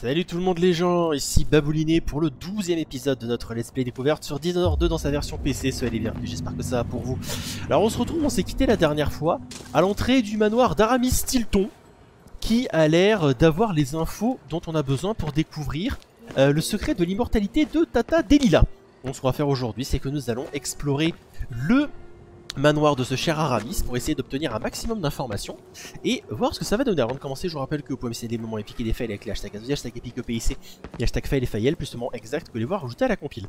Salut tout le monde les gens, ici Babouliné pour le 12 e épisode de notre Let's Play découverte sur Dishonored 2 dans sa version PC, soyez les bienvenus, j'espère que ça va pour vous. Alors on se retrouve, on s'est quitté la dernière fois à l'entrée du manoir d'Aramis Stilton qui a l'air d'avoir les infos dont on a besoin pour découvrir euh, le secret de l'immortalité de Tata Delila. Donc ce qu'on va faire aujourd'hui c'est que nous allons explorer le manoir de ce cher Aramis pour essayer d'obtenir un maximum d'informations et voir ce que ça va donner. Avant de commencer, je vous rappelle que vous pouvez citer des moments épiques et des fails avec les hashtags hashtag épique EPIC et hashtag fail et fail, plus exact que voulez voir ajouter à la compile.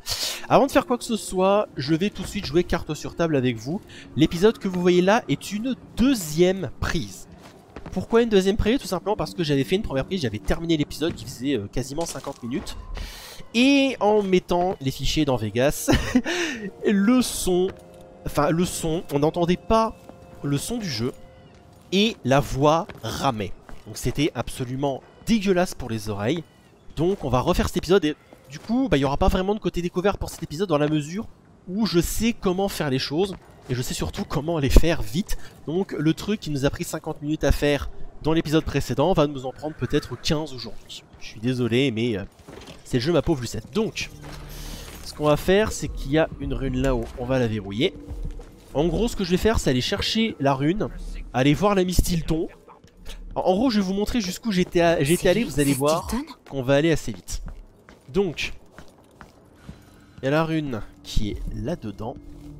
Avant de faire quoi que ce soit, je vais tout de suite jouer carte sur table avec vous. L'épisode que vous voyez là est une deuxième prise. Pourquoi une deuxième prise? Tout simplement parce que j'avais fait une première prise, j'avais terminé l'épisode qui faisait euh, quasiment 50 minutes. Et en mettant les fichiers dans Vegas, le son enfin le son, on n'entendait pas le son du jeu et la voix ramait. Donc c'était absolument dégueulasse pour les oreilles. Donc on va refaire cet épisode et du coup bah, il n'y aura pas vraiment de côté découvert pour cet épisode dans la mesure où je sais comment faire les choses et je sais surtout comment les faire vite. Donc le truc qui nous a pris 50 minutes à faire dans l'épisode précédent va nous en prendre peut-être 15 aujourd'hui. Je suis désolé mais euh, c'est le jeu ma pauvre Lucette. Donc ce qu'on va faire c'est qu'il y a une rune là-haut, on va la verrouiller. En gros, ce que je vais faire, c'est aller chercher la rune, aller voir l'ami Stilton. En gros, je vais vous montrer jusqu'où j'étais allé, vous allez voir qu'on va aller assez vite. Donc, il y a la rune qui est là-dedans.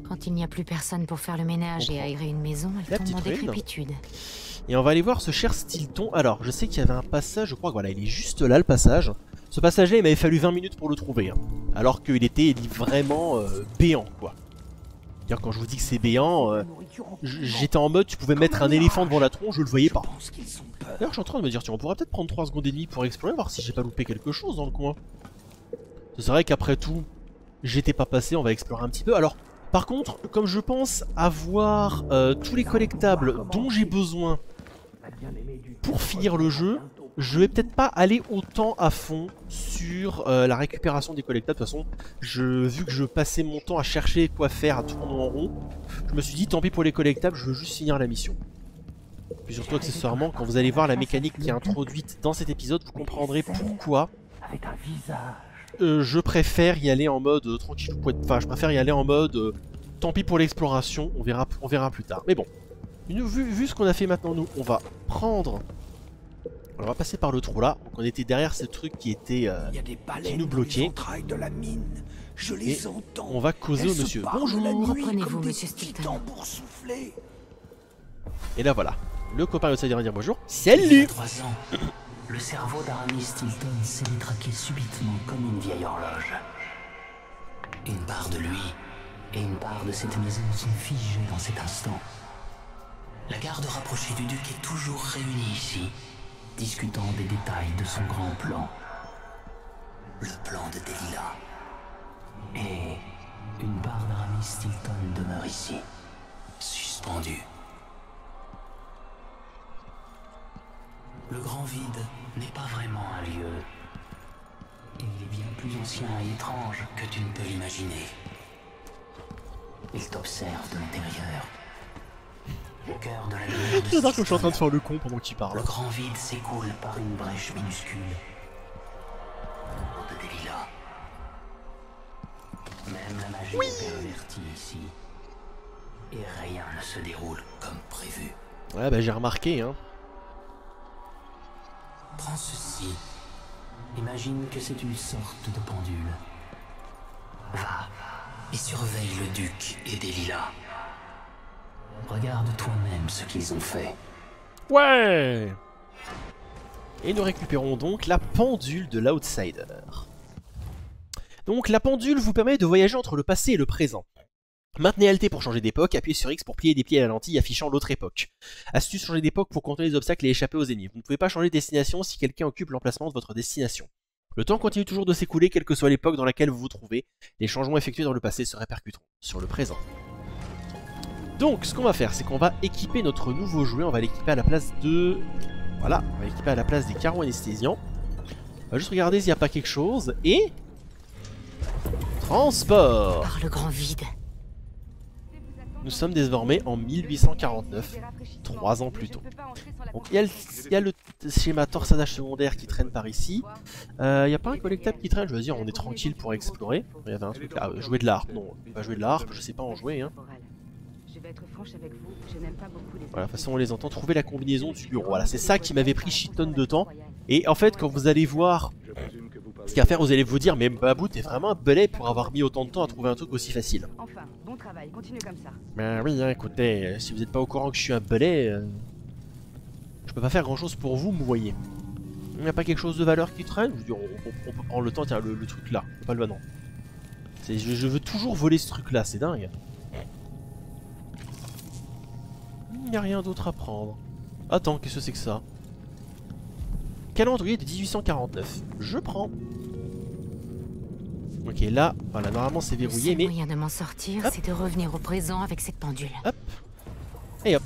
Quand il n'y a plus personne pour faire le ménage et aérer une maison, elle tombe en décrépitude. Et on va aller voir ce cher Stilton. Alors, je sais qu'il y avait un passage, je crois que voilà, il est juste là le passage. Ce passage-là, il m'avait fallu 20 minutes pour le trouver. Hein. alors qu'il était vraiment euh, béant, quoi quand je vous dis que c'est béant, euh, j'étais en mode tu pouvais mettre un éléphant devant la tronche, je le voyais pas. D'ailleurs je suis en train de me dire tiens on pourrait peut-être prendre 3 secondes et demie pour explorer, voir si j'ai pas loupé quelque chose dans le coin. C'est vrai qu'après tout, j'étais pas passé, on va explorer un petit peu. Alors par contre, comme je pense avoir euh, tous les collectables dont j'ai besoin pour finir le jeu, je vais peut-être pas aller autant à fond sur euh, la récupération des collectables. De toute façon, je, vu que je passais mon temps à chercher quoi faire à tourner en rond, je me suis dit tant pis pour les collectables, je veux juste finir la mission. Puis surtout accessoirement, quand vous allez voir la mécanique qui est introduite dans cet épisode, vous comprendrez pourquoi euh, je préfère y aller en mode euh, tranquille. Enfin, je préfère y aller en mode tant pis pour l'exploration, on verra, on verra plus tard. Mais bon, vu, vu ce qu'on a fait maintenant nous, on va prendre on va passer par le trou là. Donc on était derrière ce truc qui était euh, qui nous bloquait. De la mine. Je les entends. On va causer au monsieur. Bonjour. Reprenez-vous, monsieur Stilton. Et là voilà. Le copain de dire bonjour. Salut. Trois ans, le cerveau d'Aramis Stilton s'est détraqué subitement comme une vieille horloge. Une part de lui et une part de cette maison sont figées dans cet instant. La garde rapprochée du duc est toujours réunie ici discutant des détails de son grand plan. Le plan de Delilah. Et une d'Aramis Stilton demeure ici, suspendue. Le grand vide n'est pas vraiment un lieu. Il est bien plus ancien et étrange que tu ne peux l'imaginer. Il t'observe de l'intérieur cœur de la J'adore que je suis en train de faire le con pendant qu'il parle. Le grand vide s'écoule par une brèche minuscule. De. Même la magie est pervertie ici. Et rien ne se déroule comme prévu. Ouais, bah j'ai remarqué, hein. Prends ceci. Imagine que c'est une sorte de pendule. Va et surveille le duc et Delilah. Regarde toi-même ce qu'ils ont fait. Ouais Et nous récupérons donc la pendule de l'Outsider. Donc la pendule vous permet de voyager entre le passé et le présent. Maintenez Alt pour changer d'époque, appuyez sur X pour plier et déplier la lentille affichant l'autre époque. Astuce changer d'époque pour contourner les obstacles et échapper aux ennemis. Vous ne pouvez pas changer de destination si quelqu'un occupe l'emplacement de votre destination. Le temps continue toujours de s'écouler quelle que soit l'époque dans laquelle vous vous trouvez. Les changements effectués dans le passé se répercuteront sur le présent. Donc, ce qu'on va faire, c'est qu'on va équiper notre nouveau jouet. On va l'équiper à la place de... Voilà, on va l'équiper à la place des carreaux anesthésiants. On va juste regarder s'il n'y a pas quelque chose. Et... Transport Par le grand vide. Nous sommes désormais en 1849, trois ans plus tôt. Donc il y, a le, il y a le schéma torsadage secondaire qui traîne par ici. Euh, Il n'y a pas un collectable qui traîne, je veux dire, on est tranquille pour explorer. Il y avait un truc là, jouer de l'harpe, non, pas jouer de l'harpe, je sais pas en jouer. Hein. Je vais être franche avec vous, je n'aime pas beaucoup les Voilà, de toute façon on les entend trouver la combinaison du bureau. Voilà, c'est ça qui m'avait pris shit tonne de temps. Et en fait, quand vous allez voir ce qu'il y a à faire, vous allez vous dire, mais Babou, t'es vraiment un belay pour avoir mis autant de temps à trouver un truc aussi facile. Enfin, bon travail, continuez comme ça. Ben oui, hein, écoutez, si vous n'êtes pas au courant que je suis un belay, euh, je peux pas faire grand chose pour vous, vous voyez. Il n'y a pas quelque chose de valeur qui traîne Je veux dire, on, on- on peut prendre le temps, tiens, le, le truc là, pas le. C'est- Je, je veux toujours voler ce truc là, c'est dingue. Il n'y a rien d'autre à prendre. Attends, qu'est-ce que c'est que ça? Calendrier de 1849. Je prends. Ok, là, voilà, normalement c'est Le verrouillé, mais... moyen de m'en sortir, Hop. c'est de revenir au présent avec cette pendule. Et hop.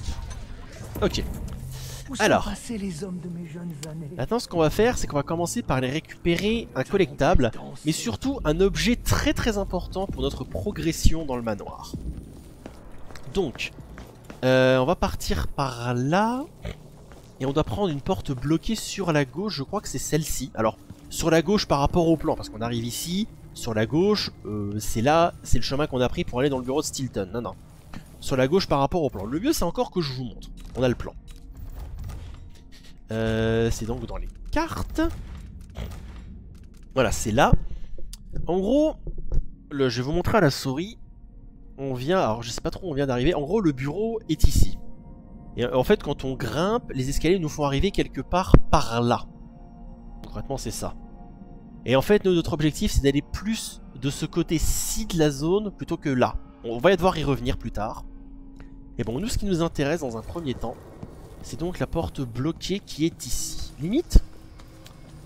Ok. Où Alors. les hommes de mes jeunes années? Maintenant, ce qu'on va faire, c'est qu'on va commencer par aller récupérer un collectable, mais surtout un objet très très important pour notre progression dans le manoir. Donc, euh, on va partir par là, et on doit prendre une porte bloquée sur la gauche, je crois que c'est celle-ci. Alors, sur la gauche par rapport au plan, parce qu'on arrive ici, sur la gauche, euh, c'est là, c'est le chemin qu'on a pris pour aller dans le bureau de Stilton. Non, non. Sur la gauche par rapport au plan. Le mieux, c'est encore que je vous montre. On a le plan. Euh, c'est donc dans les cartes. Voilà, c'est là. En gros, je vais vous montrer à la souris. On vient, alors je sais pas trop où on vient d'arriver. En gros, le bureau est ici. Et euh, en fait, quand on grimpe, les escaliers nous font arriver quelque part par là. Concrètement, c'est ça. Et en fait, notre objectif, c'est d'aller plus de ce côté-ci de la zone plutôt que là. On va devoir y revenir plus tard. Et bon, nous, ce qui nous intéresse dans un premier temps, c'est donc la porte bloquée qui est ici. Limite,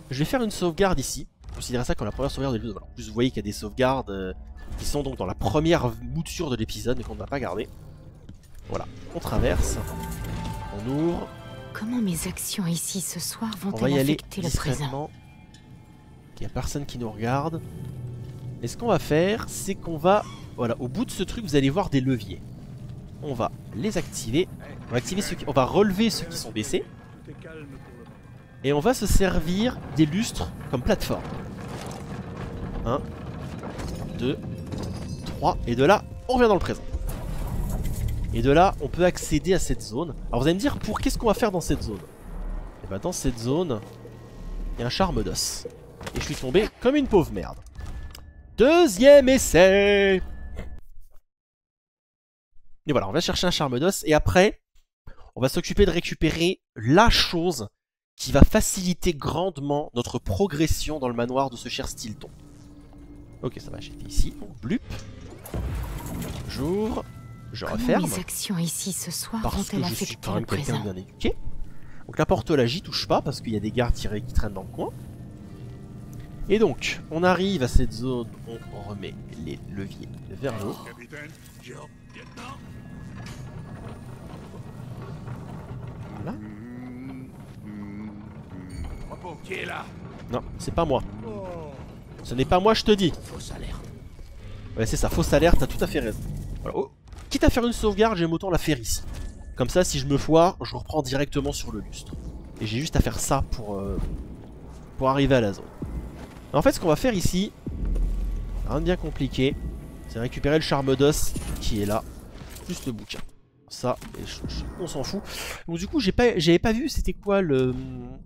je vais faire une sauvegarde ici. Considérez ça comme la première sauvegarde de l'épisode. En plus, vous voyez qu'il y a des sauvegardes euh, qui sont donc dans la première mouture de l'épisode, mais qu'on ne va pas garder. Voilà, on traverse. On ouvre. Comment mes actions ici ce soir On va vont-elles y aller affecter le présent. Il n'y a personne qui nous regarde. Et ce qu'on va faire, c'est qu'on va... Voilà, au bout de ce truc, vous allez voir des leviers. On va les activer. On va, activer ceux qui... on va relever ceux qui sont baissés. Et on va se servir des lustres comme plateforme. 1, 2, 3. Et de là, on revient dans le présent. Et de là, on peut accéder à cette zone. Alors vous allez me dire, pour qu'est-ce qu'on va faire dans cette zone? Et bah dans cette zone, il y a un charme d'os. Et je suis tombé comme une pauvre merde. Deuxième essai Et voilà, on va chercher un charme d'os. Et après, on va s'occuper de récupérer la chose qui va faciliter grandement notre progression dans le manoir de ce cher Stilton. Ok, ça va, j'étais ici. Blup. Jour. Je Comment referme. mes actions ici ce soir Parce que je suis quand même quelqu'un bien éduqué. Donc la porte là, j'y touche pas parce qu'il y a des gardes tirés qui traînent dans le coin. Et donc, on arrive à cette zone, on remet les leviers vers le haut. Voilà. Qui est là Non, c'est pas moi. Ce n'est pas moi, je te dis. Fausse alerte. Ouais, c'est ça, fausse alerte, t'as tout à fait raison. Oh, Quitte à faire une sauvegarde, j'aime autant la ici. Comme ça, si je me foire, je reprends directement sur le lustre. Et j'ai juste à faire ça pour, euh, arriver à la zone. En fait, ce qu'on va faire ici, rien de bien compliqué, c'est récupérer le charme d'os qui est là. Juste le bouquin. Ça, on s'en fout. Donc du coup, j'ai pas, j'avais pas vu c'était quoi le,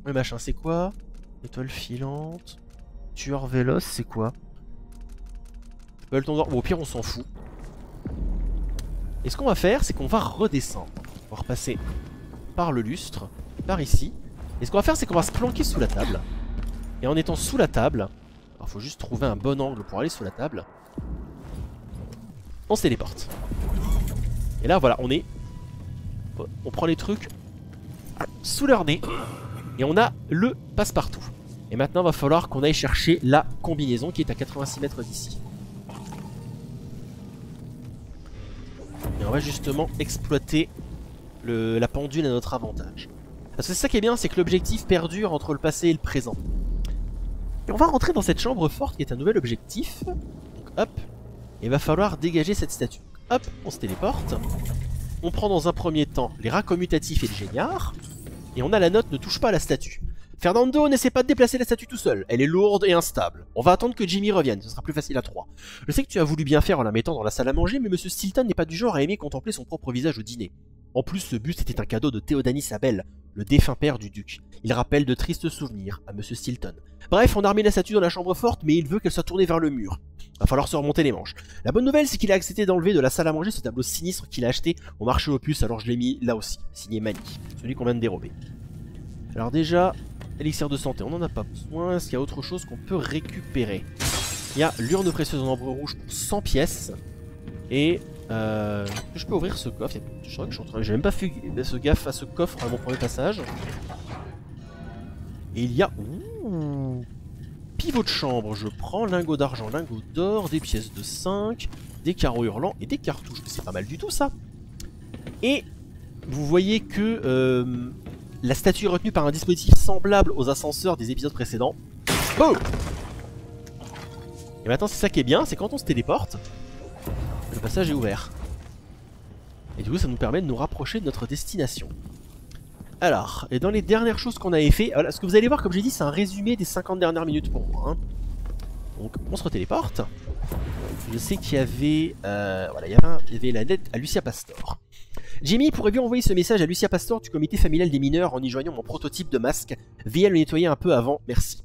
le machin? C'est quoi? Étoile filante. Tueur véloce, c'est quoi? Bon, au pire, on s'en fout. Et ce qu'on va faire, c'est qu'on va redescendre. On va repasser par le lustre, par ici. Et ce qu'on va faire, c'est qu'on va se planquer sous la table. Et en étant sous la table, alors faut juste trouver un bon angle pour aller sous la table. On se téléporte. Et là, voilà, on est. On prend les trucs sous leur nez. Et on a le passe-partout. Et maintenant, va falloir qu'on aille chercher la combinaison qui est à 86 mètres d'ici. Et on va justement exploiter la pendule à notre avantage. Parce que c'est ça qui est bien, c'est que l'objectif perdure entre le passé et le présent. Et on va rentrer dans cette chambre forte qui est un nouvel objectif. Donc hop. Et il va falloir dégager cette statue. Hop, on se téléporte. On prend dans un premier temps les rats commutatifs et le géniard. Et on a la note ne touche pas à la statue. Fernando, n'essaie pas de déplacer la statue tout seul. Elle est lourde et instable. On va attendre que Jimmy revienne, ce sera plus facile à 3. Je sais que tu as voulu bien faire en la mettant dans la salle à manger, mais Monsieur Stilton n'est pas du genre à aimer contempler son propre visage au dîner. En plus, ce buste était un cadeau de Théodanis Abel, le défunt père du duc. Il rappelle de tristes souvenirs à Monsieur Stilton. Bref, on a remis la statue dans la chambre forte, mais il veut qu'elle soit tournée vers le mur. Va falloir se remonter les manches. La bonne nouvelle, c'est qu'il a accepté d'enlever de la salle à manger ce tableau sinistre qu'il a acheté au marché puces, alors je l'ai mis là aussi, signé Mani, celui qu'on vient de dérober. Alors déjà, élixir de santé, on n'en a pas besoin. Est-ce qu'il y a autre chose qu'on peut récupérer? Il y a l'urne précieuse en ambre rouge pour 100 pièces. Et euh, je peux ouvrir ce coffre. Je crois que je suis en train. J'ai même pas fait ce gaffe à ce coffre à mon premier passage. Et il y a. Ouh, pivot de chambre. Je prends lingot d'argent, lingot d'or, des pièces de 5, des carreaux hurlants et des cartouches. C'est pas mal du tout ça. Et vous voyez que euh, la statue est retenue par un dispositif semblable aux ascenseurs des épisodes précédents. Boum Et maintenant c'est ça qui est bien, c'est quand on se téléporte, le passage est ouvert. Et du coup ça nous permet de nous rapprocher de notre destination. Alors, et dans les dernières choses qu'on avait fait, ce que vous allez voir comme j'ai dit c'est un résumé des 50 dernières minutes pour moi. hein. Donc on se retéléporte. Je sais qu'il y avait, euh, voilà, il y avait, y avait la lettre à Lucia Pastor. Jimmy, pourrais-tu envoyer ce message à Lucia Pastor du comité familial des mineurs en y joignant mon prototype de masque Veuillez le nettoyer un peu avant, merci.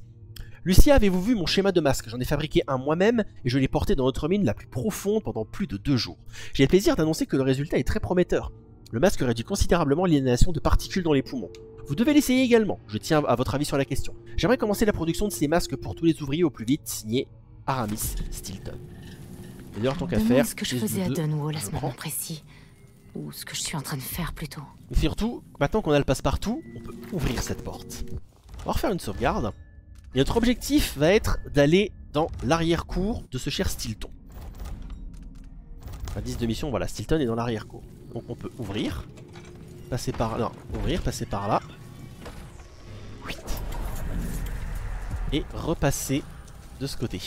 Lucia, avez-vous vu mon schéma de masque? J'en ai fabriqué un moi-même et je l'ai porté dans notre mine la plus profonde pendant plus de deux jours. J'ai le plaisir d'annoncer que le résultat est très prometteur. Le masque réduit considérablement l'inhalation de particules dans les poumons. Vous devez l'essayer également, je tiens à votre avis sur la question. J'aimerais commencer la production de ces masques pour tous les ouvriers au plus vite, signé Aramis Stilton. Et d'ailleurs, tant qu'à faire, ce que je faisais à Dunwall à ce moment précis. Ou ce que je suis en train de faire plutôt. Et surtout, maintenant qu'on a le passe-partout, on peut ouvrir cette porte. On va refaire une sauvegarde. Et notre objectif va être d'aller dans l'arrière-cour de ce cher Stilton. Indice de mission, voilà, Stilton est dans l'arrière-cour. Donc on peut ouvrir, passer par là, ouvrir, passer par là. Et repasser de ce côté.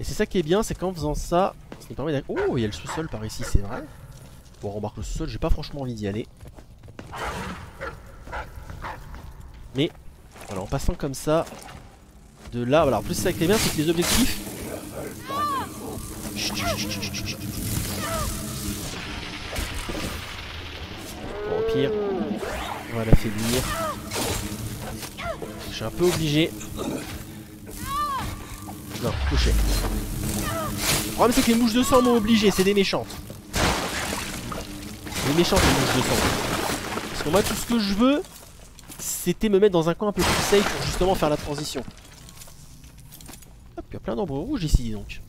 Et c'est ça qui est bien, c'est qu'en faisant ça, ça nous permet d'aller... Oh, il y a le sous-sol par ici, c'est vrai. Bon, on remarque le sous-sol, j'ai pas franchement envie d'y aller. Mais, voilà, en passant comme ça, de là, voilà, en plus ça qui est bien, c'est que les objectifs... Bon, au pire, on va l'affaiblir. Je suis un peu obligé. Non, touché. Le problème c'est que les mouches de sang m'ont obligé, c'est des méchantes. Les méchantes les mouches de sang. Parce que moi tout ce que je veux, c'était me mettre dans un coin un peu plus safe pour justement faire la transition. Hop, il y a plein d'ombres rouges ici donc.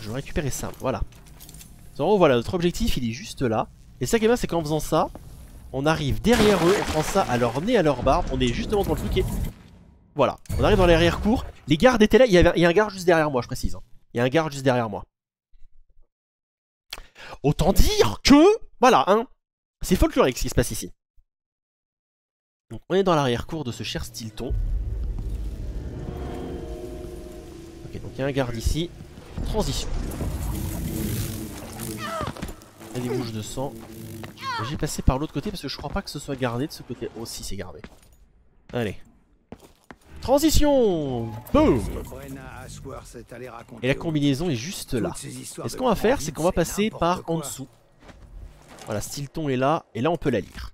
Je vais récupérer ça, voilà. En gros, voilà, notre objectif il est juste là. Et ça qui est bien, c'est qu'en faisant ça, on arrive derrière eux, on prend ça à leur nez, à leur barbe, on est justement dans le truc est... Voilà, on arrive dans l'arrière-cour. Les gardes étaient là, il y, avait, il y a un garde juste derrière moi, je précise. hein. Il y a un garde juste derrière moi. Autant dire que... Voilà, hein. C'est folklorique ce qui se passe ici. Donc on est dans l'arrière-cour de ce cher Stilton. Ok, donc il y a un garde ici. Transition. Il y des bouches de sang. J'ai passé par l'autre côté parce que je crois pas que ce soit gardé de ce côté. Oh si c'est gardé. Allez. Transition Boum Et la combinaison est juste là. Et ce qu'on va faire, c'est qu'on va passer par en dessous. Voilà, Stilton est là, et là on peut la lire.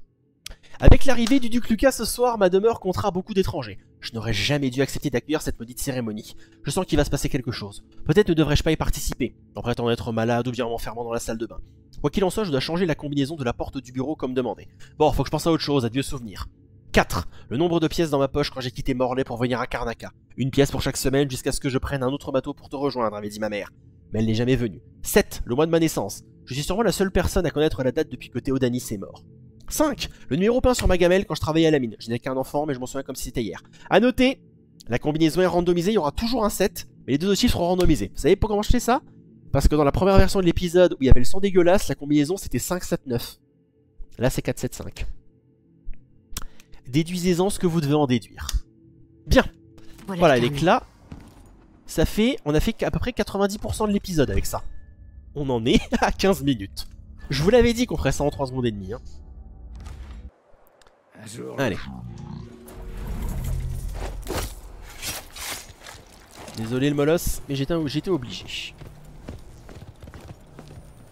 Avec l'arrivée du duc Lucas ce soir, ma demeure comptera beaucoup d'étrangers. Je n'aurais jamais dû accepter d'accueillir cette maudite cérémonie. Je sens qu'il va se passer quelque chose. Peut-être ne devrais-je pas y participer, en prétendant être malade ou bien en m'enfermant dans la salle de bain. Quoi qu'il en soit, je dois changer la combinaison de la porte du bureau comme demandé. Bon, faut que je pense à autre chose, à vieux souvenirs. 4. Le nombre de pièces dans ma poche quand j'ai quitté Morlaix pour venir à Karnaka. Une pièce pour chaque semaine jusqu'à ce que je prenne un autre bateau pour te rejoindre, avait dit ma mère. Mais elle n'est jamais venue. 7. Le mois de ma naissance. Je suis sûrement la seule personne à connaître la date depuis que Théodanis est mort. 5. Le numéro peint sur ma gamelle quand je travaillais à la mine. Je n'ai qu'un enfant, mais je m'en souviens comme si c'était hier. À noter, la combinaison est randomisée, il y aura toujours un 7, mais les deux autres chiffres seront randomisés. Vous savez pourquoi je fais ça? Parce que dans la première version de l'épisode où il y avait le son dégueulasse, la combinaison c'était 5, 7, 9. Là c'est 4, 7, 5. Déduisez-en ce que vous devez en déduire. Bien, Voilà, voilà, là, ça fait, on a fait à peu près 90% de l'épisode avec ça. on en est à 15 minutes. Je vous l'avais dit qu'on ferait ça en 3 secondes et demie. Hein. Allez. Désolé le molosse, mais j'étais obligé.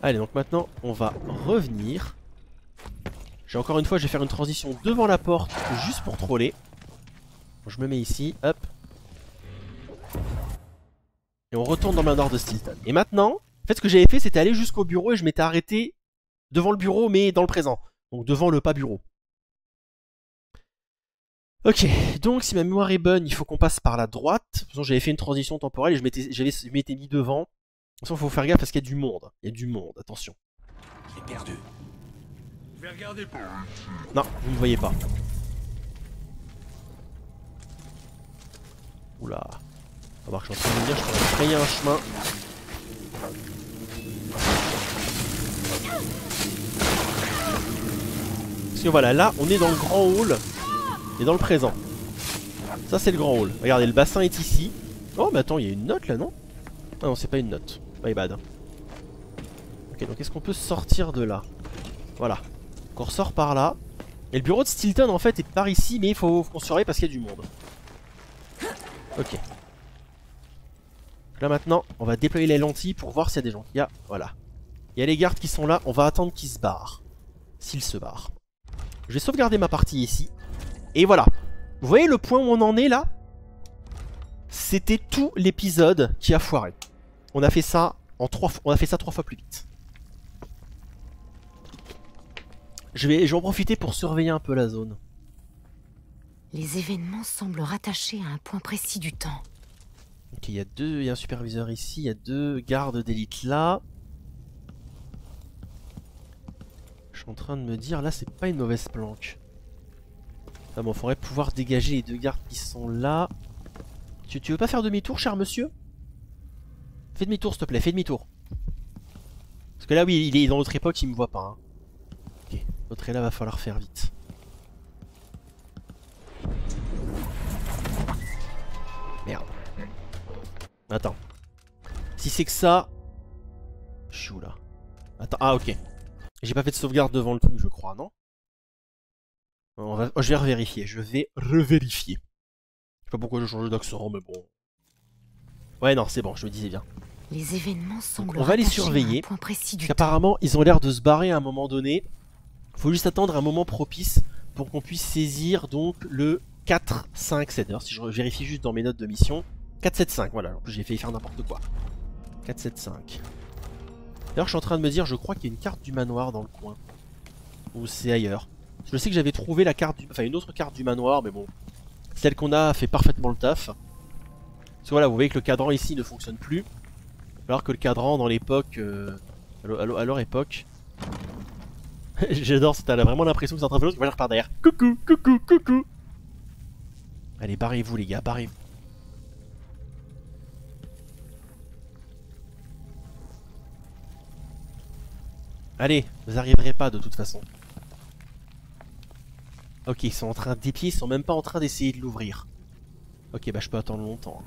Allez, donc maintenant, on va revenir. J'ai encore une fois, je vais faire une transition devant la porte, juste pour troller. Je me mets ici, hop. Et on retourne dans le manoir de Stilton. Et maintenant, en fait, ce que j'avais fait, c'était aller jusqu'au bureau et je m'étais arrêté devant le bureau, mais dans le présent. Donc devant le pas bureau. Ok, donc si ma mémoire est bonne, il faut qu'on passe par la droite. De toute façon, j'avais fait une transition temporelle et je m'étais, mis devant. De toute façon, il faut faire gaffe parce qu'il y a du monde. Il y a du monde, attention. Je l'ai perdu. Je vais regarder pour. Non, vous ne voyez pas. Oula. Remarque, je suis en train de me dire, je pourrais frayer un chemin. Parce que voilà, là, on est dans le grand hall. Et dans le présent. Ça, c'est le grand hall. Regardez, le bassin est ici. Oh, mais attends, il y a une note là, non? Ah non, c'est pas une note. My bad. Ok, donc est-ce qu'on peut sortir de là? Voilà. Donc on ressort par là. Et le bureau de Stilton, en fait, est par ici, mais il faut qu'on surveille parce qu'il y a du monde. Ok. Là maintenant, on va déployer les lentilles pour voir s'il y a des gens. Il y a, voilà. Il y a les gardes qui sont là, on va attendre qu'ils se barrent. S'ils se barrent. Je vais sauvegarder ma partie ici. Et voilà. Vous voyez le point où on en est là? C'était tout l'épisode qui a foiré. On a fait ça en trois on a fait ça trois fois plus vite. Je vais, je vais en profiter pour surveiller un peu la zone. Les événements semblent rattachés à un point précis du temps. Ok, il y a deux, il y a un superviseur ici, il y a deux gardes d'élite là. Je suis en train de me dire, là c'est pas une mauvaise planque. Ah bon, faudrait pouvoir dégager les deux gardes qui sont là. Tu, tu veux pas faire demi-tour, cher monsieur? Fais demi-tour, s'il te plaît, fais demi-tour. Parce que là, oui, il est dans l'autre époque, il me voit pas. Hein. L'autre est là, va falloir faire vite. Merde. Attends. Si c'est que ça... Je suis où là? Attends, ah ok. J'ai pas fait de sauvegarde devant le truc, je crois, non? On va... oh, Je vais revérifier, je vais revérifier. Je sais pas pourquoi j'ai changé d'accent, mais bon. Ouais, non, c'est bon, je me disais bien. Les événements semblent on va les surveiller, point précis du Parce temps. qu'apparemment, ils ont l'air de se barrer à un moment donné. Faut juste attendre un moment propice pour qu'on puisse saisir donc le 4, 5, 7. D'ailleurs, si je vérifie juste dans mes notes de mission, 4, 7, 5. Voilà, j'ai failli faire n'importe quoi. 4, 7, 5. D'ailleurs, je suis en train de me dire, je crois qu'il y a une carte du manoir dans le coin. Ou c'est ailleurs. Je sais que j'avais trouvé la carte du... Enfin, une autre carte du manoir, mais bon. Celle qu'on a fait parfaitement le taf. Parce que voilà, vous voyez que le cadran ici ne fonctionne plus. Alors que le cadran dans l'époque... euh, à leur époque... J'adore, t'as vraiment l'impression que c'est en train de faire l'autre par derrière. Coucou, coucou, coucou Allez, barrez-vous les gars, barrez-vous. Allez, vous arriverez pas de toute façon. Ok, ils sont en train d'épier, ils sont même pas en train d'essayer de l'ouvrir. Ok, bah je peux attendre longtemps.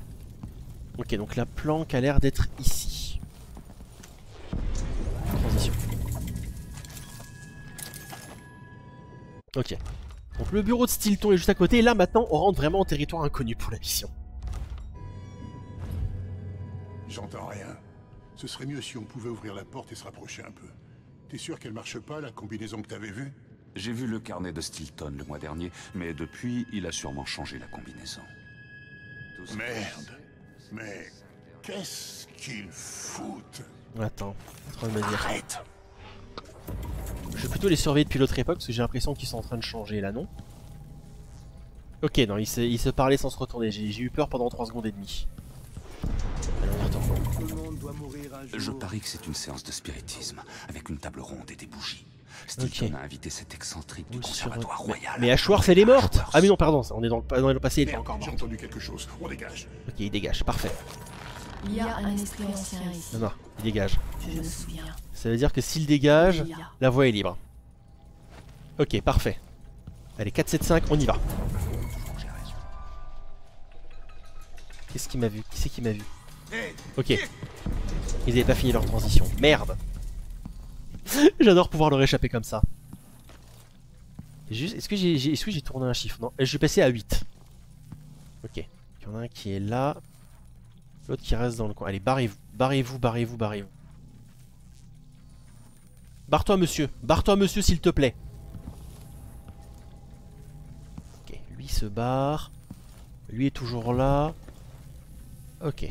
Ok, donc la planque a l'air d'être ici. Transition. Ok. Donc le bureau de Stilton est juste à côté, et là maintenant on rentre vraiment en territoire inconnu pour la mission. J'entends rien. Ce serait mieux si on pouvait ouvrir la porte et se rapprocher un peu. T'es sûr qu'elle marche pas, la combinaison que t'avais vue? J'ai vu le carnet de Stilton le mois dernier, mais depuis, il a sûrement changé la combinaison. Merde. Mais qu'est-ce qu'ils foutent Attends, en train de me dire. Arrête vais plutôt les surveiller depuis l'autre époque parce que j'ai l'impression qu'ils sont en train de changer là, non Ok, non, ils se, ils se parlaient sans se retourner. J'ai eu peur pendant 3 secondes et demie. Je parie que c'est une séance de spiritisme, avec une table ronde et des bougies. Stilton Ok. a invité cet excentrique du Oui, conservatoire mais- royal. Mais Ashworth, elle est morte Ah mais non, pardon, on est dans le, dans le passé, elle est encore j'ai morte. entendu quelque chose. On dégage. Ok, il dégage, parfait. Il y a un esprit ancien ici. Non, non, il dégage. Je me souviens. Ça veut dire que s'il dégage, la voie est libre. Ok, parfait. Allez, 4, 7, 5, on y va. Qu'est-ce qui m'a vu? Qui c'est qui m'a vu? Ok. Ils avaient pas fini leur transition. Merde J'adore pouvoir leur échapper comme ça. Juste, est-ce que j'ai est tourné un chiffre? Non, je vais passer à 8. Ok. Il y en a un qui est là. L'autre qui reste dans le coin. Allez, barrez-vous, barrez-vous, barrez-vous, barrez-vous. Barre-toi, monsieur. Barre-toi, monsieur, s'il te plaît. Ok, lui se barre. Lui est toujours là. Ok.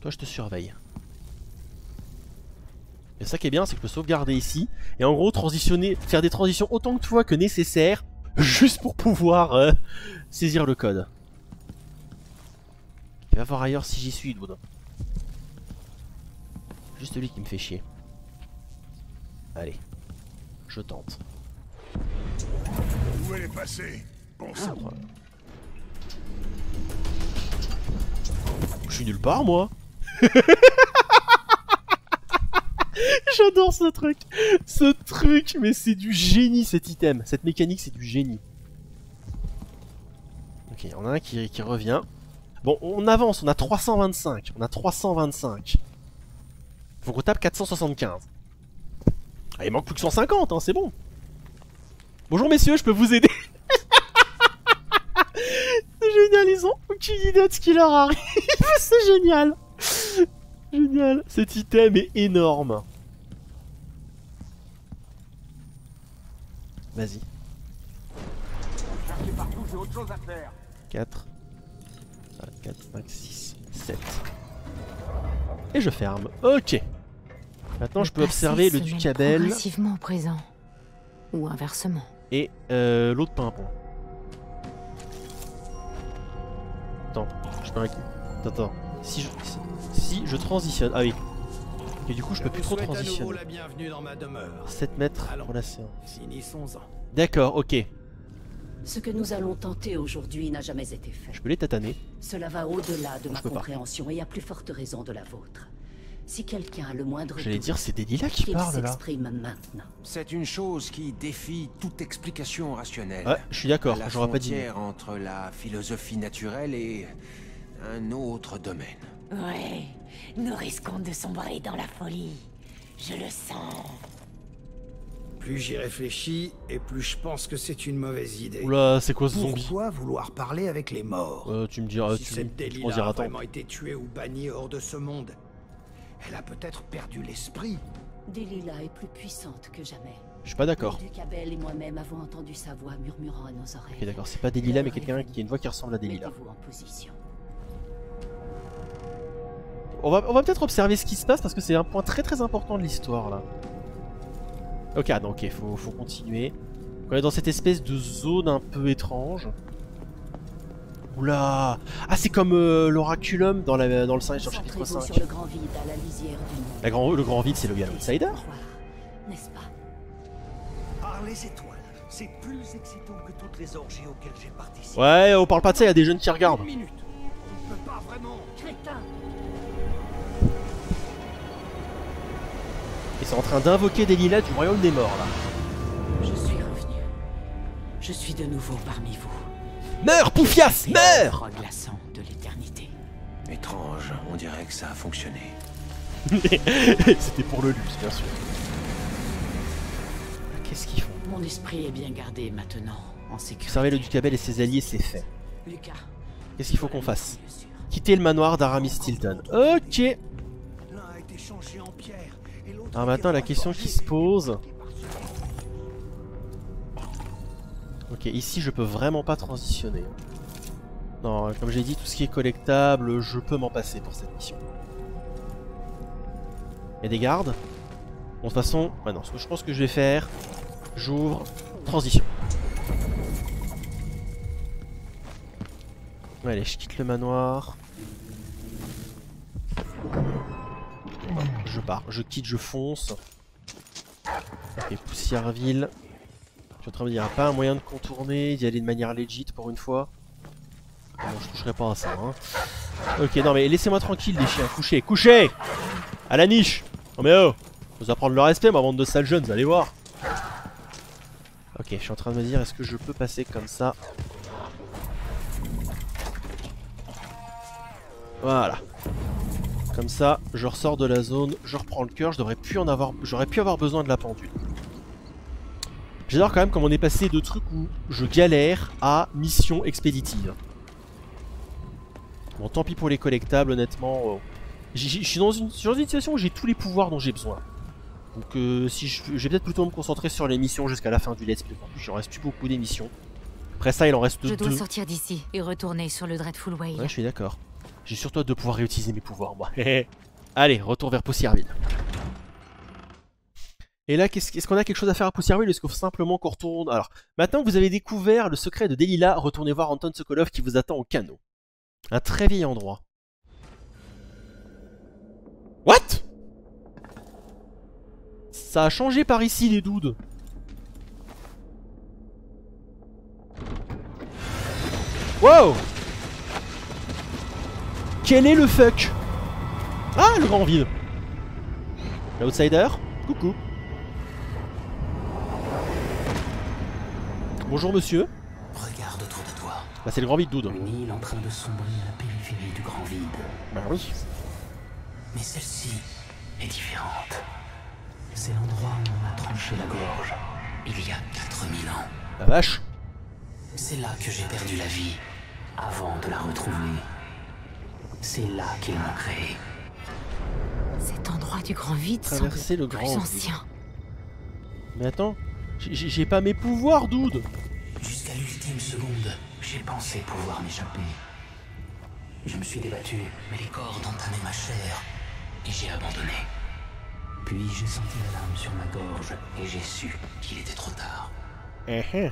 Toi, je te surveille. Et ça qui est bien, c'est que je peux sauvegarder ici. Et en gros, transitionner, faire des transitions autant de fois que nécessaire. Juste pour pouvoir euh, saisir le code. Va voir ailleurs si j'y suis, Doud. Juste lui qui me fait chier. Allez. Je tente. Où elle est passée? Bon sang. Je suis nulle part, moi. J'adore ce truc. Ce truc, mais c'est du génie cet item. Cette mécanique, c'est du génie. Ok, il y en a un qui, qui, revient. Bon, on avance, on a 325. On a 325. Faut qu'on tape 475. Ah, il manque plus que 150, hein, c'est bon. Bonjour messieurs, je peux vous aider C'est génial, ils ont aucune idée de ce qui leur arrive. c'est génial. Génial, cet item est énorme. Vas-y. 4. 4, 5, 6, 7. Et je ferme. Ok. Maintenant, je peux observer le Ducabel. Progressivement au présent. Ou inversement. Et euh, l'autre pimpon. Attends, je peux Attends, attends. Si je, si je transitionne. Ah oui. Et du coup, je peux plus trop transitionner. 7 mètres pour la séance. D'accord, ok. Ce que nous allons tenter aujourd'hui n'a jamais été fait. Je peux les tataner. Cela va au-delà de ma compréhension et à plus forte raison de la vôtre. Si quelqu'un a le moindre J'allais dire, c'est des lilas qui parlent là. maintenant. C'est une chose qui défie toute explication rationnelle. Ouais, je suis d'accord, j'aurais pas dit. entre la philosophie naturelle et un autre domaine. Ouais, nous risquons de sombrer dans la folie. Je le sens. Plus j'y réfléchis, et plus je pense que c'est une mauvaise idée. Oula, c'est quoi ce zombie Pourquoi vouloir parler avec les morts euh, Tu me diras, si tu, cette tu a vraiment été tuée ou bannie hors de ce monde, elle a peut-être perdu l'esprit. Delilah est plus puissante que jamais. Je suis pas d'accord. Ducabel et moi-même avons entendu sa voix murmurant à nos oreilles. Ok, d'accord, c'est pas Delilah, mais quelqu'un qui a une voix qui ressemble à Delilah. en position. On va, on va peut-être observer ce qui se passe parce que c'est un point très très important de l'histoire là. Ok, ah, donc ok, faut, faut continuer. On est dans cette espèce de zone un peu étrange. Oula Ah, c'est comme euh, l'oraculum dans, la, dans le 5 sur chapitre 5. Sur le grand vide, à la, lisière du la grand, le grand vide, c'est le gars Outsider N'est-ce pas? Par les étoiles, c'est plus excitant que toutes les orgies auxquelles j'ai participé. Ouais, on parle pas de ça, il y a des jeunes qui regardent. Une minute. On peut pas vraiment. Crétin Ils sont en train d'invoquer des lilas du royaume des morts là. Je suis revenu. Je suis de nouveau parmi vous. Meurs, Poufias, meurs glaçant de l'éternité. Étrange, on dirait que ça a fonctionné. C'était pour le luxe, bien sûr. Qu'est-ce qu'ils font? Mon esprit est bien gardé maintenant, en sécurité. Observer le Ducabel et ses alliés, c'est fait. Lucas. Qu'est-ce qu'il faut qu'on fasse? Quitter le manoir d'Aramis Stilton. Ok alors maintenant la question qui se pose... Ok, ici je peux vraiment pas transitionner. Non, comme j'ai dit, tout ce qui est collectable, je peux m'en passer pour cette mission. Il y a des gardes? Bon, de toute façon, ouais, non, ce que je pense que je vais faire, j'ouvre, transition. Allez, je quitte le manoir. Je pars, je quitte, je fonce. Ok, Poussièreville. Je suis en train de me dire, pas un moyen de contourner, d'y aller de manière legit pour une fois. Non, je toucherai pas à ça. Hein. Ok, non mais laissez-moi tranquille les chiens, couchez, couchez À la niche Non mais oh Vous apprendre le respect ma bande de sales jeunes, vous allez voir Ok, je suis en train de me dire, est-ce que je peux passer comme ça? Voilà Comme ça, je ressors de la zone, je reprends le cœur, je devrais plus en avoir, j'aurais pu avoir besoin de la pendule. J'adore quand même comme on est passé de trucs où je galère à mission expéditive. Bon, tant pis pour les collectables, honnêtement. euh, Je suis dans une, je situation où j'ai tous les pouvoirs dont j'ai besoin. Donc euh, si je, je vais peut-être plutôt me concentrer sur les missions jusqu'à la fin du let's play. En plus, il en reste plus beaucoup d'émissions. Après ça, il en reste Je dois deux. sortir d'ici et retourner sur le Dreadful Whale. Ouais, je suis d'accord. J'ai surtout hâte de pouvoir réutiliser mes pouvoirs, moi. Allez, retour vers Poussièrville. Et là, est-ce qu'on a quelque chose à faire à Poussièrville ou est-ce faut simplement qu'on retourne? Alors, maintenant que vous avez découvert le secret de Delilah, retournez voir Anton Sokolov qui vous attend au canot. Un très vieil endroit. What? Ça a changé par ici, les doudes. Wow Quel est le fuck Ah, le grand vide L'outsider Coucou Bonjour monsieur. Regarde autour de toi. Bah c'est le grand vide. Une île en train de sombrer à la périphérie du grand vide. Bah oui. Mais celle-ci est différente. C'est l'endroit où on m'a tranché la gorge. Il y a 4000 ans. La vache. C'est là que j'ai perdu la vie. Avant de la retrouver. C'est là qu'ils m'ont créé. Cet endroit du grand vide semble Traverser le plus grand vide. ancien. Mais attends, j'ai pas mes pouvoirs, dude Jusqu'à l'ultime seconde, j'ai pensé pouvoir m'échapper. Je me suis débattu, mais les cordes entamaient ma chair, et j'ai abandonné. Puis j'ai senti la lame sur ma gorge, et j'ai su qu'il était trop tard. Eh eh.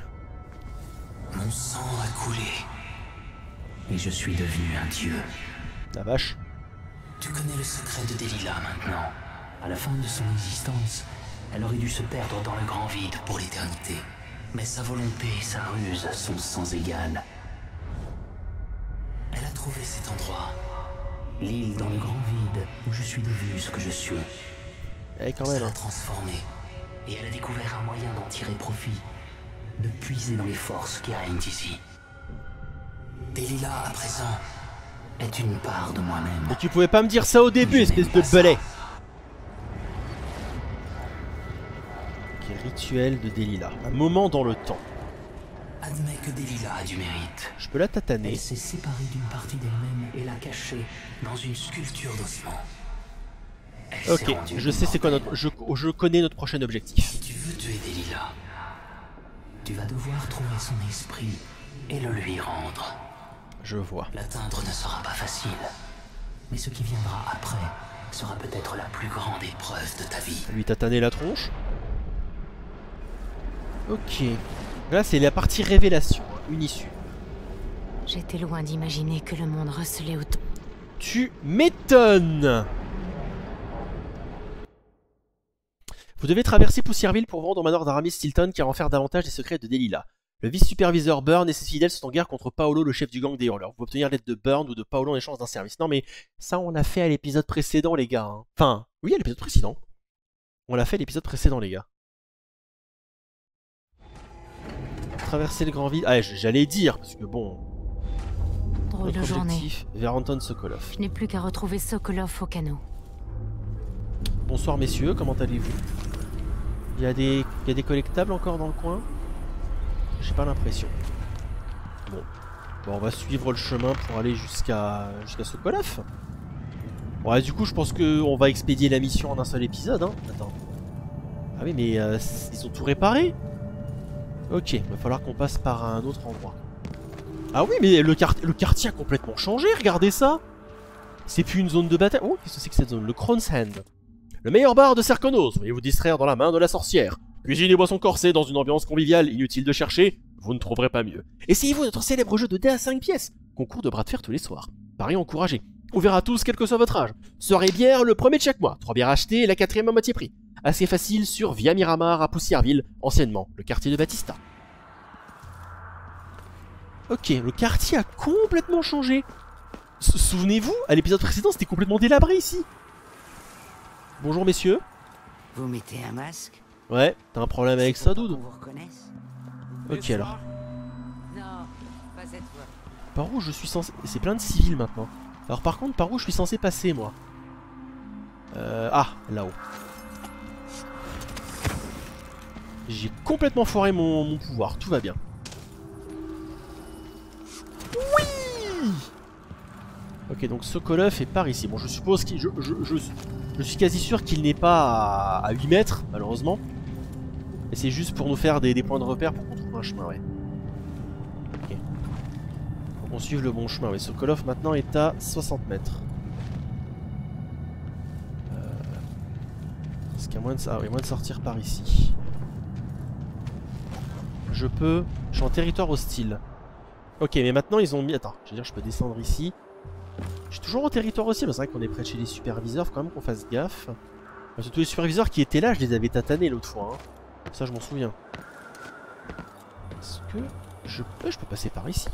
Mon sang a coulé, et je suis devenu un dieu. La vache. Tu connais le secret de Delilah maintenant. À la fin de son existence, elle aurait dû se perdre dans le grand vide pour l'éternité. Mais sa volonté et sa ruse sont sans égal. Elle a trouvé cet endroit. L'île dans le grand vide où je suis devenu ce que je suis. Eh quand même. l'a hein. transformé. Et elle a découvert un moyen d'en tirer profit. De puiser dans les forces qui règnent ici. Delilah, à présent, est une part de moi-même. Mais tu pouvais pas me dire ça au début, espèce de belay Ok, rituel de Delilah. Un moment dans le temps. Admets que Delilah a du mérite. Je peux la tataner. Elle s'est séparée d'une partie d'elle-même et l'a cachée dans une sculpture d'ossement. Ok, je sais c'est quoi notre... Je, je connais notre prochain objectif. Si tu veux tuer Delilah, tu vas devoir trouver son esprit et le lui rendre. Je vois. L'atteindre ne sera pas facile. Mais ce qui viendra après sera peut-être la plus grande épreuve de ta vie. Lui tataner la tronche. Ok. Là c'est la partie révélation, hein, une issue. J'étais loin d'imaginer que le monde recelait autant. Tu m'étonnes Vous devez traverser Poussièrville pour vendre au manoir d'Aramis Stilton qui renferme davantage des secrets de Delilah. Le vice-superviseur Burn et ses fidèles sont en guerre contre Paolo, le chef du gang des hurleurs. Vous pouvez obtenir l'aide de Burn ou de Paolo en échange d'un service. Non mais ça on l'a fait à l'épisode précédent les gars. hein. Enfin, oui à l'épisode précédent. On l'a fait à l'épisode précédent les gars. Traverser le grand vide. Ah j'allais dire parce que bon. Drôle de journée. vers Anton Sokolov. Je n'ai plus qu'à retrouver Sokolov au canot. Bonsoir messieurs, comment allez-vous? Il y, a des... il y a des collectables encore dans le coin? J'ai pas l'impression. Bon. Bon, on va suivre le chemin pour aller jusqu'à jusqu'à Sokolov. Ouais, du coup, je pense que on va expédier la mission en un seul épisode. Hein. Attends. Ah oui, mais euh, ils ont tout réparé Ok, il va falloir qu'on passe par un autre endroit. Ah oui, mais le quartier a complètement changé, regardez ça C'est plus une zone de bataille. Oh, qu'est-ce que c'est que cette zone? Le Crone's Hand. Le meilleur bar de Serkonos, veuillez vous distraire dans la main de la sorcière. Cuisine et boissons corsées dans une ambiance conviviale, inutile de chercher, vous ne trouverez pas mieux. Essayez-vous notre célèbre jeu de dés à 5 pièces, concours de bras de fer tous les soirs. Paris encouragé. Ouvert à tous, quel que soit votre âge. Soirée bière le premier de chaque mois, 3 bières achetées et la quatrième à moitié prix. Assez facile sur Via Miramar à Poussièrville, anciennement le quartier de Batista. Ok, le quartier a complètement changé. Souvenez-vous, à l'épisode précédent, c'était complètement délabré ici. Bonjour messieurs. Vous mettez un masque? Ouais, t'as un problème avec ça, reconnaisse Ok alors. Par où je suis censé... C'est plein de civils maintenant. Alors par contre, par où je suis censé passer, moi? Euh, ah, là-haut. J'ai complètement foiré mon, mon pouvoir, tout va bien. Oui Ok, donc Sokolov est par ici. Bon, je suppose qu'il... Je, je, je, je, suis quasi sûr qu'il n'est pas à, à, 8 mètres, malheureusement. Et c'est juste pour nous faire des, points de repère pour qu'on trouve un chemin, ouais. Ok. Faut qu'on suive le bon chemin. Ouais, Sokolov maintenant est à 60 mètres. Euh... Est-ce qu'il y a moyen de... Ah, oui, de sortir par ici Je peux... Je suis en territoire hostile. Ok, mais maintenant ils ont mis... Attends, je veux dire, je peux descendre ici. Je suis toujours en territoire aussi, mais c'est vrai qu'on est près de chez les superviseurs, faut quand même qu'on fasse gaffe. Tous les superviseurs qui étaient là, je les avais tatanés l'autre fois. Hein. Ça, je m'en souviens. Est-ce que je peux... je peux passer par ici?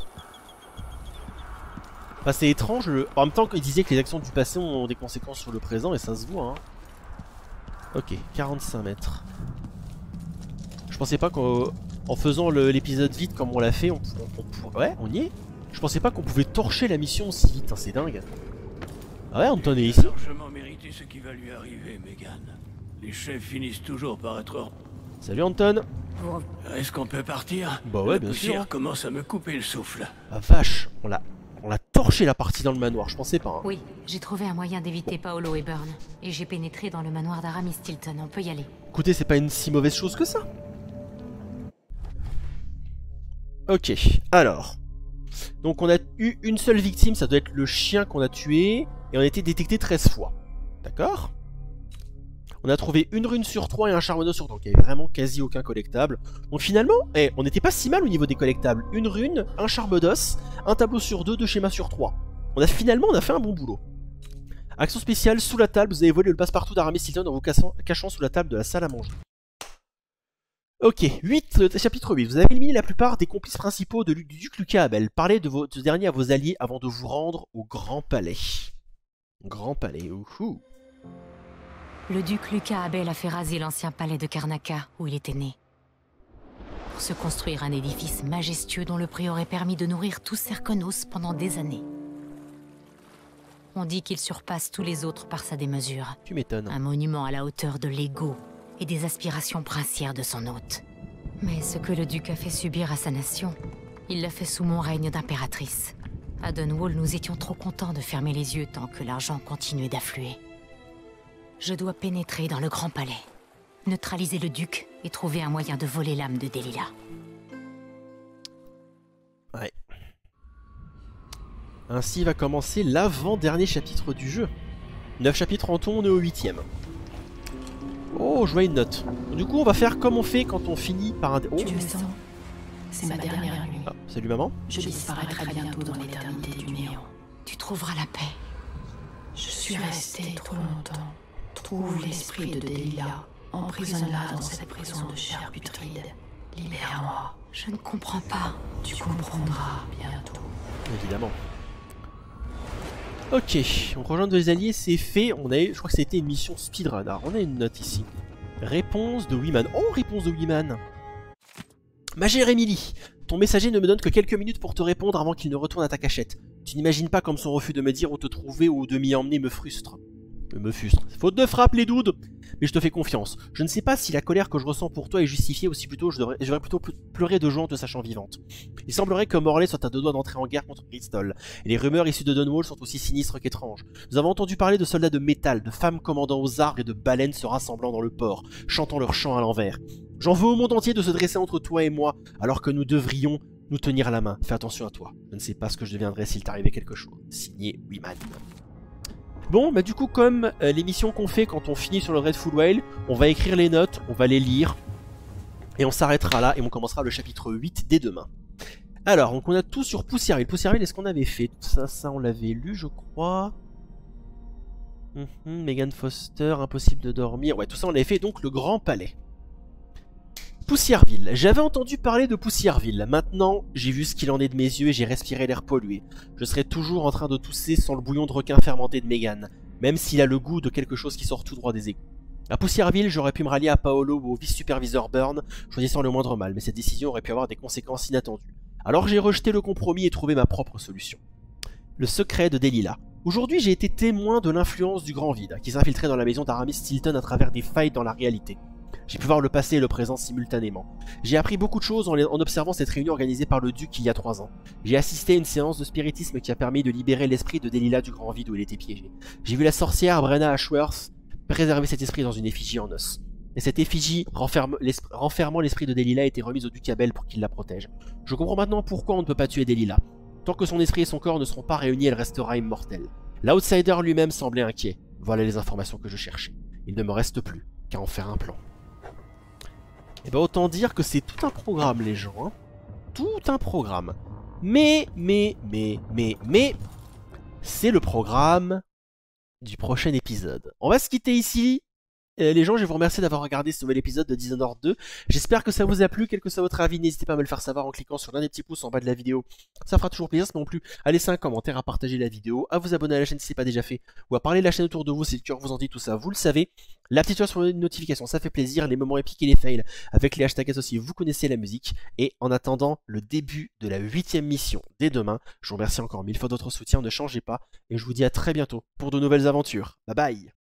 Enfin, c'est étrange. En même temps, il disait que les actions du passé ont des conséquences sur le présent, et ça se voit. Hein. Ok, 45 mètres. Je pensais pas qu'en faisant l'épisode vite comme on l'a fait, on, on, on, Ouais, on y est je pensais pas qu'on pouvait torcher la mission aussi vite, hein, c'est dingue. Ah ouais, Anton est ici. Les chefs finissent toujours par être... Salut Anton Est-ce qu'on peut partir? Bah ouais, la bien sûr. commence à me couper le souffle. Ah vache, on l'a... On l'a torché la partie dans le manoir, je pensais pas. Hein. Oui, j'ai trouvé un moyen d'éviter Paolo et Burn. Et j'ai pénétré dans le manoir d'Aramis Stilton, on peut y aller. Écoutez, c'est pas une si mauvaise chose que ça. Ok, alors... Donc on a eu une seule victime, ça doit être le chien qu'on a tué, et on a été détecté 13 fois. D'accord? On a trouvé une rune sur 3 et un charbonneau sur 3, donc il n'y avait vraiment quasi aucun collectable. Donc finalement, eh, on n'était pas si mal au niveau des collectables. Une rune, un charbonneau, un tableau sur 2, deux schémas sur 3. On a finalement on a fait un bon boulot. Action spéciale, sous la table, vous avez volé le passe-partout d'Aramis Stilton en vous cachant sous la table de la salle à manger. Ok, 8, chapitre 8. Vous avez éliminé la plupart des complices principaux du duc Lucas Abel. Parlez de ce dernier à vos alliés avant de vous rendre au Grand Palais. Grand Palais, ouhou. Le duc Lucas Abel a fait raser l'ancien palais de Karnaka, où il était né. Pour se construire un édifice majestueux dont le prix aurait permis de nourrir tous Serkonos pendant des années. On dit qu'il surpasse tous les autres par sa démesure. Tu m'étonnes. Un monument à la hauteur de l'ego et des aspirations princières de son hôte. Mais ce que le duc a fait subir à sa nation, il l'a fait sous mon règne d'impératrice. À Dunwall, nous étions trop contents de fermer les yeux tant que l'argent continuait d'affluer. Je dois pénétrer dans le grand palais, neutraliser le duc et trouver un moyen de voler l'âme de Delilah. Ouais. Ainsi va commencer l'avant-dernier chapitre du jeu. 9 chapitres en tout, on est au huitième. Oh, je vois une note. Du coup, on va faire comme on fait quand on finit par un... Oh. Tu le sens C'est ma dernière nuit. Ah, salut maman. Je disparaîtrai bientôt dans l'éternité du néant. Tu trouveras la paix. Je suis restée trop longtemps. Trouve l'esprit de Delilah. Emprisonne-la dans cette prison de chair putride. Libère-moi. Je ne comprends pas. Tu comprendras bientôt. Évidemment. Ok, on rejoindre les alliés, c'est fait. On a, je crois que c'était une mission speedrun. Alors, on a une note ici. Réponse de Wiman. Oh, réponse de Wiman. Ma chère Emily, ton messager ne me donne que quelques minutes pour te répondre avant qu'il ne retourne à ta cachette. Tu n'imagines pas comme son refus de me dire où te trouver ou de m'y emmener me frustre. Me. Faute de frappe, les doudes Mais je te fais confiance. Je ne sais pas si la colère que je ressens pour toi est justifiée ou si plutôt je devrais, plutôt pleurer de joie en te sachant vivante. Il semblerait que Morley soit à deux doigts d'entrer en guerre contre Bristol, et les rumeurs issues de Dunwall sont aussi sinistres qu'étranges. Nous avons entendu parler de soldats de métal, de femmes commandant aux arbres et de baleines se rassemblant dans le port, chantant leurs chants à l'envers. J'en veux au monde entier de se dresser entre toi et moi, alors que nous devrions nous tenir la main. Fais attention à toi. Je ne sais pas ce que je deviendrais s'il t'arrivait quelque chose. Signé Wiman. Bon, bah du coup, comme euh, l'émission qu'on fait quand on finit sur le Red Full Whale, on va écrire les notes, on va les lire, et on s'arrêtera là, et on commencera le chapitre 8 dès demain. Alors, donc on a tout sur Poussièrville. Poussièrville, est-ce qu'on avait fait tout ça? Ça, on l'avait lu, je crois. Mm Megan Foster, impossible de dormir. Ouais, tout ça, on avait fait donc le Grand Palais. Poussièrville. J'avais entendu parler de Poussièrville. Maintenant, j'ai vu ce qu'il en est de mes yeux et j'ai respiré l'air pollué. Je serai toujours en train de tousser sans le bouillon de requin fermenté de Megan, même s'il a le goût de quelque chose qui sort tout droit des égouts. À Poussièrville, j'aurais pu me rallier à Paolo ou au vice-superviseur Burn, choisissant le moindre mal, mais cette décision aurait pu avoir des conséquences inattendues. Alors j'ai rejeté le compromis et trouvé ma propre solution. Le secret de Delilah. Aujourd'hui, j'ai été témoin de l'influence du grand vide, qui s'infiltrait dans la maison d'Aramis Stilton à travers des failles dans la réalité. J'ai pu voir le passé et le présent simultanément. J'ai appris beaucoup de choses en, observant cette réunion organisée par le duc il y a trois ans. J'ai assisté à une séance de spiritisme qui a permis de libérer l'esprit de Delilah du grand vide où il était piégé. J'ai vu la sorcière Brenna Ashworth préserver cet esprit dans une effigie en os. Et cette effigie renfermant l'esprit de Delilah a été remise au duc Abel pour qu'il la protège. Je comprends maintenant pourquoi on ne peut pas tuer Delilah. Tant que son esprit et son corps ne seront pas réunis, elle restera immortelle. L'outsider lui-même semblait inquiet. Voilà les informations que je cherchais. Il ne me reste plus qu'à en faire un plan. Et bah autant dire que c'est tout un programme les gens. Hein. Tout un programme. Mais, mais, mais, mais, mais... C'est le programme du prochain épisode. On va se quitter ici. Euh, les gens, je vous remercier d'avoir regardé ce nouvel épisode de Dishonored 2. J'espère que ça vous a plu, quel que soit votre avis, n'hésitez pas à me le faire savoir en cliquant sur l'un des petits pouces en bas de la vidéo. Ça fera toujours plaisir, non plus à laisser un commentaire, à partager la vidéo, à vous abonner à la chaîne si ce n'est pas déjà fait, ou à parler de la chaîne autour de vous si le cœur vous en dit tout ça, vous le savez. La petite sur les notifications, ça fait plaisir, les moments épiques et les fails avec les hashtags aussi, vous connaissez la musique. Et en attendant le début de la huitième mission dès demain, je vous remercie encore mille fois de votre soutien, ne changez pas, et je vous dis à très bientôt pour de nouvelles aventures. Bye bye